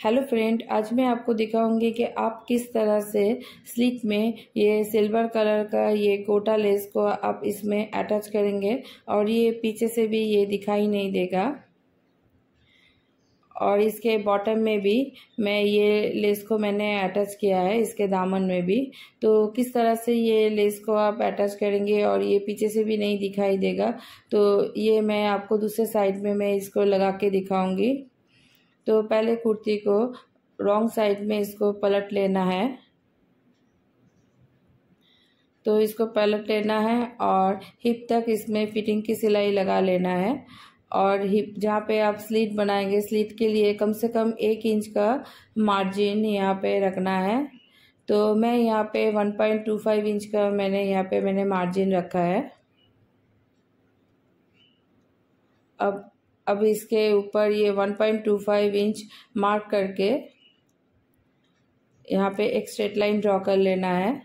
Hello friend, आज मैं आपको दिखाऊँगी कि आप किस तरह से स्लीट में ये सिल्वर कलर का ये कोटा लेस को आप इसमें अटैच करेंगे और ये पीछे से भी ये दिखाई नहीं देगा। और इसके बॉटम में भी मैं ये लेस को मैंने अटैच किया है, इसके दामन में भी। तो किस तरह से ये लेस को आप अटैच करेंगे और ये पीछे से भी नहीं दिखाई देगा तो ये मैं आपको दूसरे साइड में मैं इसको लगा के दिखाऊँगी। तो पहले कुर्ती को रॉन्ग साइड में इसको पलट लेना है। तो इसको पलट लेना है और हिप तक इसमें फिटिंग की सिलाई लगा लेना है। और हिप, जहाँ पे आप स्लीट बनाएँगे, स्लीट के लिए कम से कम एक इंच का मार्जिन यहाँ पे रखना है। तो मैं यहाँ पे one point two five inch का मैंने यहाँ पे मैंने मार्जिन रखा है। अब अब इसके ऊपर ये 1.25 इंच मार्क करके यहाँ पे एक स्ट्रेट लाइन ड्रॉ कर लेना है।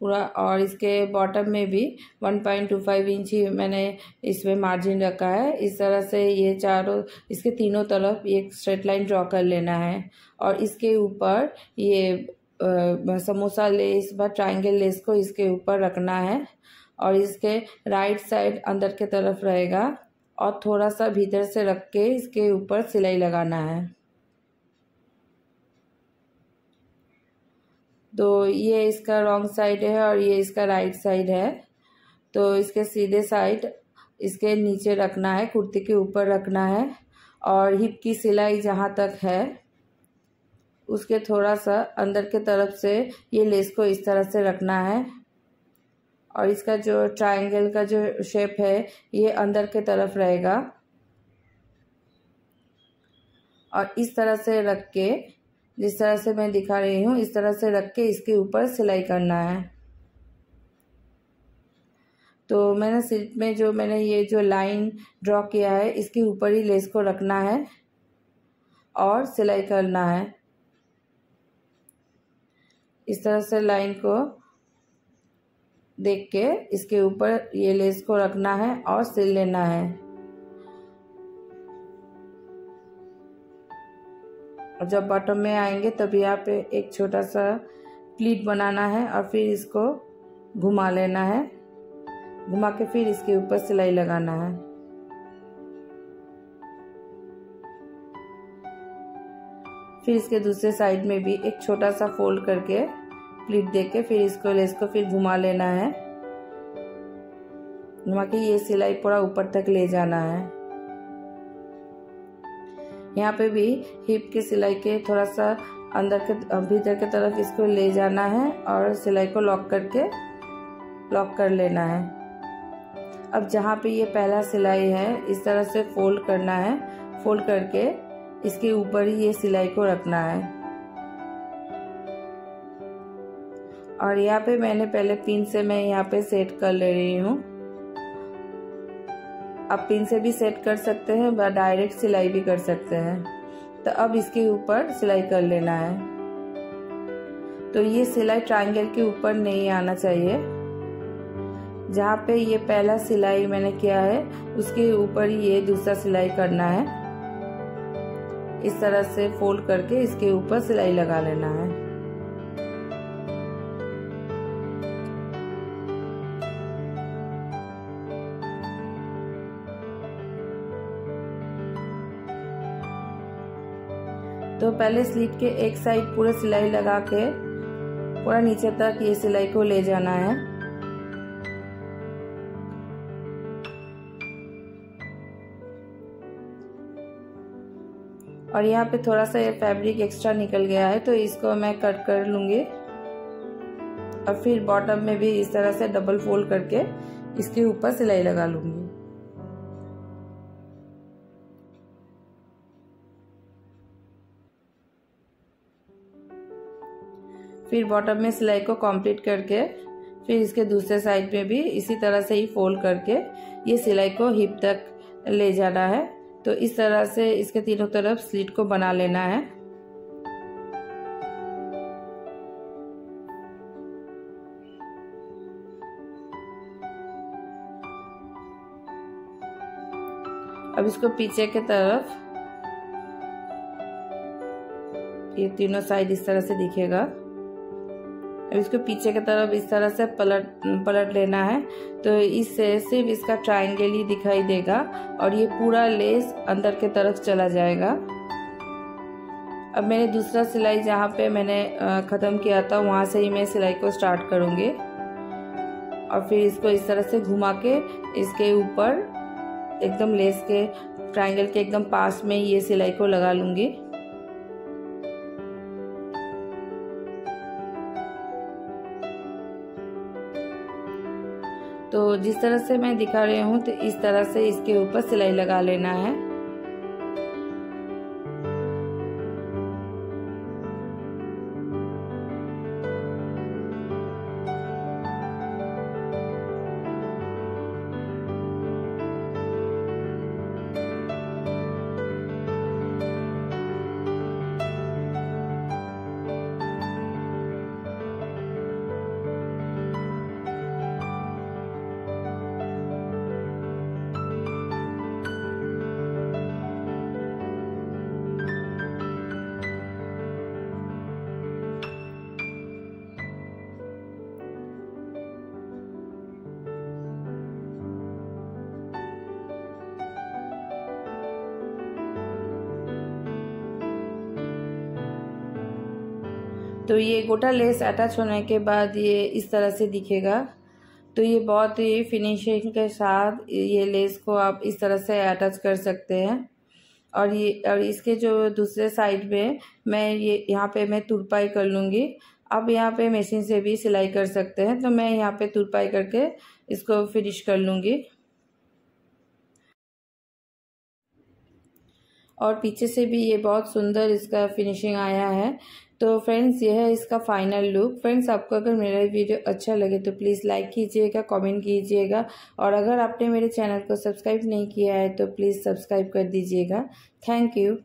पूरा और इसके बॉटम में भी 1.25 इंच ही मैंने इसमें मार्जिन रखा है। इस तरह से ये चारों, इसके तीनों तरफ़ एक स्ट्रेट लाइन ड्रॉ कर लेना है। और इसके ऊपर ये समोसा लेस व ट्रायंगल लेस को इसके ऊपर रखना है। और इसके राइट साइड अंदर के तरफ़ रहेगा और थोड़ा सा भीतर से रख के इसके ऊपर सिलाई लगाना है। तो ये इसका रॉन्ग साइड है और ये इसका राइट साइड है। तो इसके सीधे साइड इसके नीचे रखना है, कुर्ती के ऊपर रखना है और हिप की सिलाई जहाँ तक है, उसके थोड़ा सा अंदर के तरफ़ से ये लेस को इस तरह से रखना है। और इसका जो ट्रायंगल का जो शेप है, ये अंदर के तरफ़ रहेगा। और इस तरह से रख के, जिस तरह से मैं दिखा रही हूँ, इस तरह से रख के इसके ऊपर सिलाई करना है। तो मैंने सिल्क में जो, मैंने ये जो लाइन ड्रॉ किया है, इसके ऊपर ही लेस को रखना है और सिलाई करना है। इस तरह से लाइन को देख के इसके ऊपर ये लेस को रखना है और सिल लेना है। और जब बॉटम में आएँगे तब यहाँ पे एक छोटा सा प्लीट बनाना है और फिर इसको घुमा लेना है। घुमा के फिर इसके ऊपर सिलाई लगाना है। फिर इसके दूसरे साइड में भी एक छोटा सा फोल्ड करके प्लीट दे के फिर इसको, लेस को फिर घुमा लेना है। घुमा के ये सिलाई पूरा ऊपर तक ले जाना है। यहाँ पे भी हिप की सिलाई के थोड़ा सा अंदर के, भीतर के तरफ़ इसको ले जाना है और सिलाई को लॉक करके लॉक कर लेना है। अब जहाँ पे ये पहला सिलाई है, इस तरह से फोल्ड करना है। फोल्ड करके इसके ऊपर ही ये सिलाई को रखना है। और यहाँ पे मैंने पहले पिन से मैं यहाँ पे सेट कर ले रही हूँ। आप पिन से भी सेट कर सकते हैं व डायरेक्ट सिलाई भी कर सकते हैं। तो अब इसके ऊपर सिलाई कर लेना है। तो ये सिलाई ट्रायंगल के ऊपर नहीं आना चाहिए। जहाँ पे ये पहला सिलाई मैंने किया है, उसके ऊपर ये दूसरा सिलाई करना है। इस तरह से फोल्ड करके इसके ऊपर सिलाई लगा लेना है। तो पहले स्लीट के एक साइड पूरे सिलाई लगा के पूरा नीचे तक ये सिलाई को ले जाना है। और यहाँ पे थोड़ा सा ये फैब्रिक एक्स्ट्रा निकल गया है तो इसको मैं कट कर लूँगी। और फिर बॉटम में भी इस तरह से डबल फोल्ड करके इसके ऊपर सिलाई लगा लूँगी। फिर बॉटम में सिलाई को कंप्लीट करके, फिर इसके दूसरे साइड में भी इसी तरह से ही फोल्ड करके ये सिलाई को हिप तक ले जाना है। तो इस तरह से इसके तीनों तरफ़ स्लिट को बना लेना है। अब इसको पीछे के तरफ़ ये तीनों साइड इस तरह से दिखेगा। अब इसको पीछे की तरफ़ इस तरह से पलट पलट लेना है। तो इससे सिर्फ़ इसका ट्राइंगल ही दिखाई देगा और ये पूरा लेस अंदर के तरफ़ चला जाएगा। अब मैंने दूसरा सिलाई जहाँ पे मैंने ख़त्म किया था, वहाँ से ही मैं सिलाई को स्टार्ट करूँगी। और फिर इसको इस तरह से घुमा के इसके ऊपर, एकदम लेस के ट्राइंगल के एकदम पास में ये सिलाई को लगा लूँगी। तो जिस तरह से मैं दिखा रही हूँ तो इस तरह से इसके ऊपर सिलाई लगा लेना है। तो ये गोटा लेस अटैच होने के बाद ये इस तरह से दिखेगा। तो ये बहुत ही फिनिशिंग के साथ ये लेस को आप इस तरह से अटैच कर सकते हैं। और ये, और इसके जो दूसरे साइड में मैं ये, यहाँ पे मैं तुरपाई कर लूँगी। आप यहाँ पे मशीन से भी सिलाई कर सकते हैं। तो मैं यहाँ पे तुरपाई करके इसको फिनिश कर लूँगी। और पीछे से भी ये बहुत सुंदर इसका फिनिशिंग आया है। तो फ्रेंड्स ये है इसका फाइनल लुक फ्रेंड्स आपको अगर मेरा वीडियो अच्छा लगे तो प्लीज़ लाइक कीजिएगा कमेंट कीजिएगा और अगर आपने मेरे चैनल को सब्सक्राइब नहीं किया है तो प्लीज़ सब्सक्राइब कर दीजिएगा. Thank you